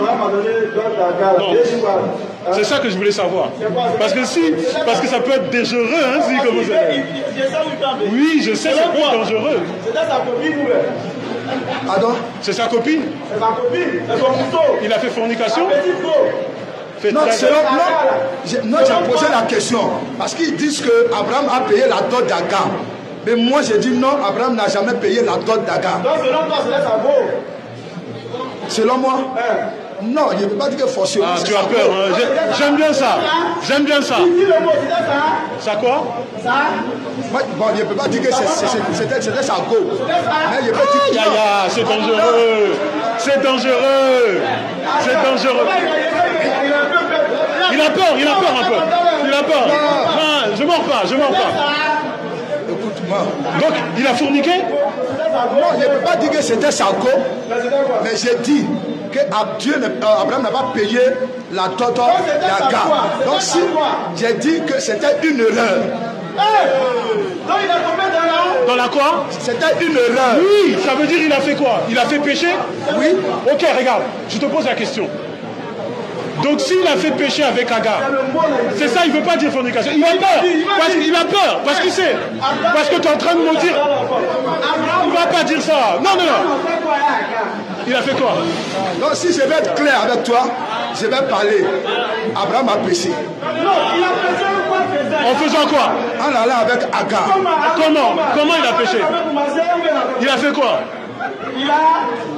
Hein? C'est ça que je voulais savoir. Parce que si, parce que ça peut être dangereux, hein, si comme vous avez. C'est. Oui, je sais, ça peut être dangereux. C'était sa copine ou bien Pardon? C'est sa copine. C'est sa copine. C'est son couteau. Il a fait fornication? Non, c'est j'ai- posé la question. Parce qu'ils disent que Abraham a payé la dot d'Agar. Mais moi, j'ai dit non, Abraham n'a jamais payé la dot d'Agar. Donc selon toi, sa go. Selon moi, non, je ne peux pas dire que forcément. Ah, tu as ça. peur. hein. J'ai- J'aime bien ça. J'aime bien ça. Dis le mot, c'était ça. Ça quoi Ça. Moi, bon, je ne peux pas dire que c'est- c'est- c'est- c'était sa go. Mais je peux dire c'est dangereux. C'est dangereux. C'est dangereux. Il a peur, il a peur un peu. Il a peur. Non, je mords pas, je mords pas. Donc, il a fourniqué Non, je ne peux pas dire que c'était sa go. Mais j'ai dit que Dieu euh, Abraham n'a pas payé la dot d'Agar. Donc, si j'ai dit que c'était une erreur, Donc il a tombé dans la. Dans la quoi? C'était une erreur. Oui, ça veut dire il a fait quoi? Il a fait péché? Oui. Ok, regarde, je te pose la question. Donc s'il a fait péché avec Agar, c'est ça, il ne veut pas dire fornication. Il a peur. Parce qu'il a peur. Parce qu'il sait. Parce que tu es en train de me dire. Il ne va pas dire ça. Non, non, non. Il a fait quoi? Donc, si je vais être clair avec toi, je vais parler. Abraham a péché. En faisant quoi? En allant avec Agar. Comment? Comment il a péché? Il a fait quoi? Il a.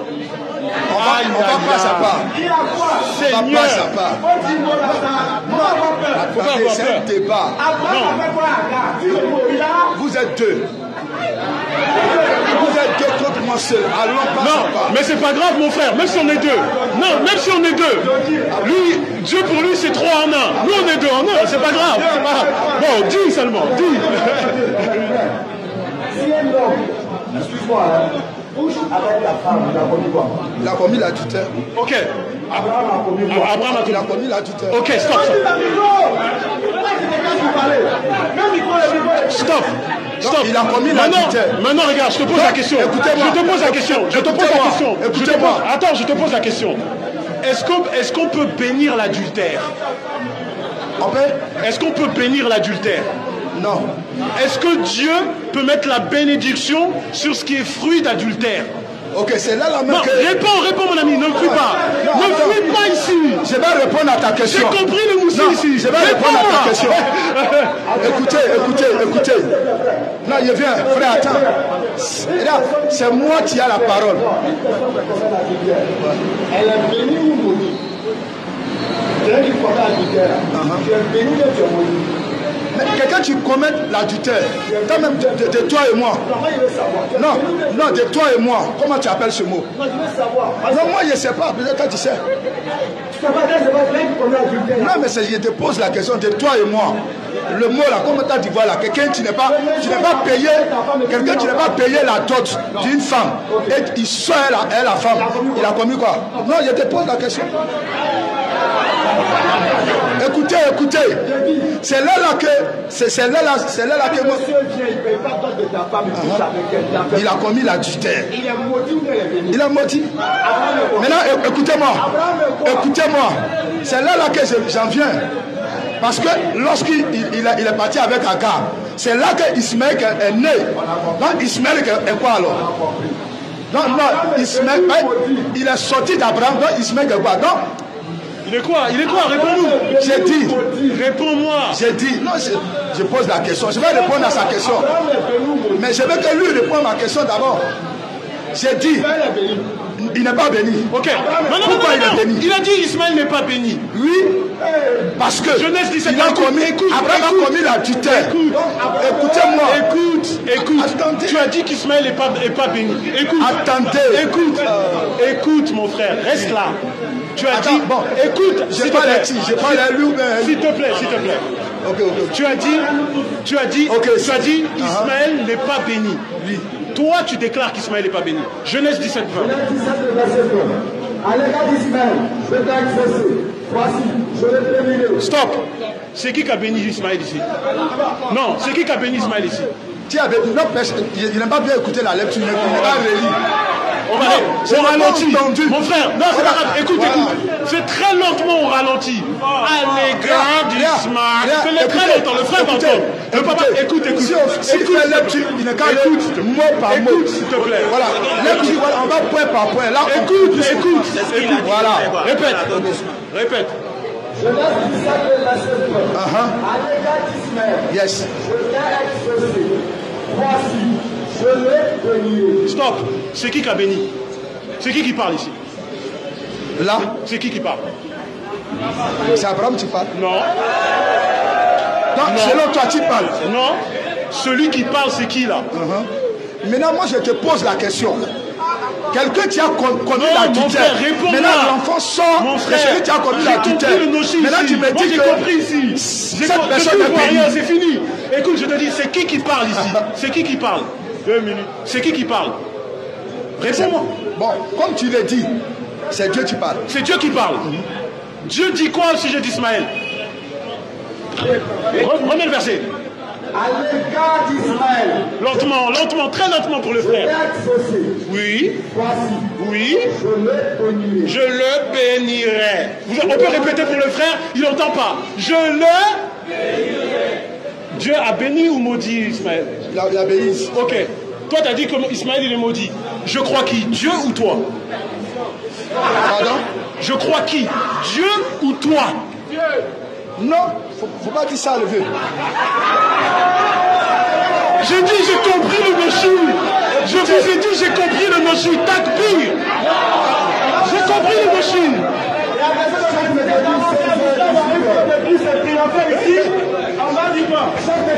On va, Aïe, on va pas sa part. On va pas sa part. Pas c'est un débat. Vous êtes deux. Vous êtes deux contre moi seul. Allons pas Non, part. mais c'est pas grave, mon frère, même si on est deux. Non, même si on est deux. Lui, Dieu pour lui, c'est trois en un. Nous, on est deux en un, c'est pas grave. c'est pas grave. Bon, dis seulement, dis. Si un homme, excuse-moi, hein, avec ta femme, il a commis quoi? Il a commis l'adultère. Ok. Abraham a commis quoi? Abraham a Il a commis. commis l'adultère. Ok, stop, stop. Stop. Stop. il a commis maintenant, l'adultère. maintenant, regarde, je te pose la question. écoutez-moi. Je te pose la question. Je te pose la question. Écoutez-moi. pose- Attends, je te pose la question. Est-ce qu'on est qu'on peut bénir l'adultère? Est-ce qu'on peut bénir l'adultère? Non. Est-ce que Dieu peut mettre la bénédiction sur ce qui est fruit d'adultère? Ok, c'est là la Non, même que. réponds, réponds mon ami, ne fuis pas. Non, Ne attends. fuis pas ici. Je vais répondre à ta J'ai question. compris le moussi Non, ici. je vais répondre à ta question. écoutez, écoutez, écoutez. Non, je viens, frère, attends. C'est moi qui ai la parole. Elle est bénie ou maudite tu es béni ou tu es quelqu'un qui commet l'adultère, quand même de, toi et moi. Comment Tu Non, tu non, de toi et moi. Comment tu appelles ce mot? Non, moi je ne sais pas, peut-être toi tu sais. Tu. Non, mais je te pose la question de toi et moi. Le mot là, comme tu dit, voilà, quelqu'un qui n'est pas, pas payé, quelqu'un pas payé la dot d'une femme, et il sort elle, la femme, il a commis quoi? Non, je te pose la question. Écoutez, écoutez, c'est là, là que, c'est là, là, c'est là, là que moi, il ne paye pas dot de ta femme, il couche avec elle. il a commis l'adultère. Il maudit a quoi Maintenant, écoutez-moi. Écoutez-moi. C'est là, là que je- j'en viens. Parce que lorsqu'il il, il est parti avec Agar, c'est là que Ismaël est né. Non, Ismaël est quoi alors? Non, non, Ismaël, il est sorti d'Abraham, donc Ismaël est quoi? Donc, Il est quoi? Il est quoi? Réponds-nous. j'ai dit, Réponds-moi. j'ai dit, non, je, je pose la question, je vais répondre à sa question. Mais je veux que lui réponde à ma question d'abord. J'ai dit, il n'est pas béni. Ok. Non, non, Pourquoi non, il est béni? Il a dit Ismaël n'est pas béni. Oui, parce que Genèse 17, il a commis, écoute, Abraham écoute. a commis l'adultère. Écoute. Écoutez-moi. Écoute, écoute. Attendez. Tu as dit qu'Ismaël n'est pas, est pas béni. Écoute. Attendez. Écoute. Écoute, mon frère. Reste là. Tu as Attends, dit. bon. Écoute. J'ai pas plaît. les j'ai pas les loups, mais. S'il te plaît, s'il te plaît. Ok, ok. Tu as dit, tu as dit, Ok, tu as dit, Uh-huh. Ismaël n'est pas béni. Toi, tu déclares qu'Ismaël n'est pas béni. Genèse 17, 20. Genèse 17, le verset 20. À l'égard d'Ismaël, je t'ai exaucé. Voici, je l'ai béni. Stop. C'est qui qui a béni Ismaël ici? Non, c'est qui qui a béni Ismaël ici? Tu non, il n'a pas bien écouté la lecture, il n'est pas relire. On va Non, aller. entendu. Mon frère, non, c'est Voilà. pas grave. Écoute, Voilà. écoute. Fais très lentement, on ralentit. À l'égard du smart. Fais-le très longtemps. Le frère entendre. Le papa, écoute, écoute. Si on fait s'il te lecture, plaît. il ne qu'à Écoute, écoute, mot par mot. Écoute, s'il te plaît. Voilà, on va point par point. Là, Écoute, écoute, écoute. Voilà. Répète. Répète. Je laisse du sacré verset Uh-huh. À l'égard d'Ismaël, Yes. je viens exaucer. Voici, je bénirai. Stop. C'est qui qui a béni? C'est qui qui parle ici? Là, C'est qui qui parle? C'est Abraham tu parles. Non. Non, selon toi, tu parles. Non. Celui qui parle, c'est qui là? Uh-huh. Maintenant, moi, je te pose la question. Quelqu'un qui a con- commis Non, la tutelle. Maintenant, l'enfant sort. Mon frère, celui qui a j'ai la tutelle. Maintenant, ici. tu me dis que compris ici. Cette personne est rien, c'est fini. Écoute, je te dis, c'est qui qui parle ici? C'est qui qui parle? Deux minutes. C'est qui qui parle? Réponds-moi. Bon, comme tu l'as dit, c'est Dieu qui parle. C'est Dieu qui parle. Dieu dit quoi au sujet d'Ismaël Re- Remets le verset. À l'égard d'Ismaël, Lentement, lentement, très lentement pour le frère. Oui, oui, je le bénirai. bénirai. On peut répéter pour le frère, il n'entend pas. Je le Dieu a béni ou maudit Ismaël? La, la bénisse. Ok. Toi, tu as dit que Ismaël, il est maudit. Je crois qui Dieu ou toi Pardon Je crois qui Dieu ou toi Non, faut, faut pas dire ça à lever. J'ai dit, j'ai compris le noshi. Je vous ai dit, j'ai compris le noshi. Takbir. J'ai compris le noshi. Depuis ce triomphal ici, on va dire quoi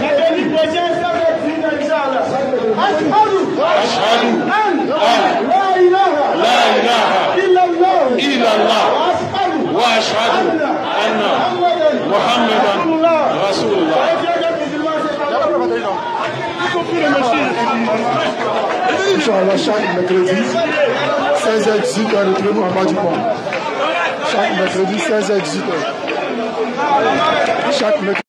La béni chrétien, ça va être une Inch'Allah. Ashhadu Ashhadu an la ilaha la ilaha illallah illallah wa ashhadu wa ashhadu anna Muhammadan Muhammadan Rasulullah. Inch'Allah, chaque mercredi, 16h18, retrouvez-nous en bas du pont. Chaque mercredi, 16h18. Chaque mercredi.